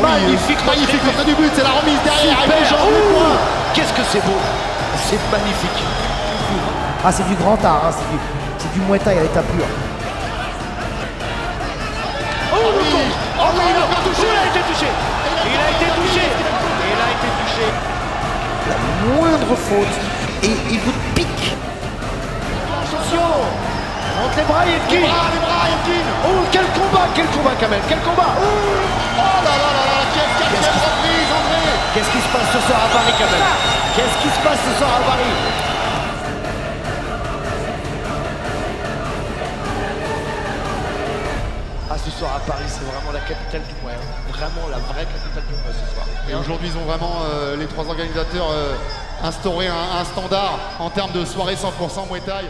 magnifique, magnifique l'entrée du but, c'est la remise derrière. Qu'est-ce que c'est beau. C'est magnifique. Ah, c'est du grand art, hein, c'est du, c'est du Muay Thai à l'état pur. Oh, contre Oh non, il a pas touché. Il a été touché. Il a été touché. Il a été touché. La moindre faute. Et il vous pique. Attention. Entre les bras, Yetkin Les bras, les bras. Oh, quel combat Quel combat, Kamel. Quel combat. Oh là là Qu'est-ce qui se passe ce soir à Paris Ah, ce soir à Paris, c'est vraiment la capitale du Muay. hein. Vraiment la vraie capitale du Muay ce soir. Et aujourd'hui, ils ont vraiment, euh, les trois organisateurs, euh, instauré un, un standard en termes de soirée 100% Muay Thai.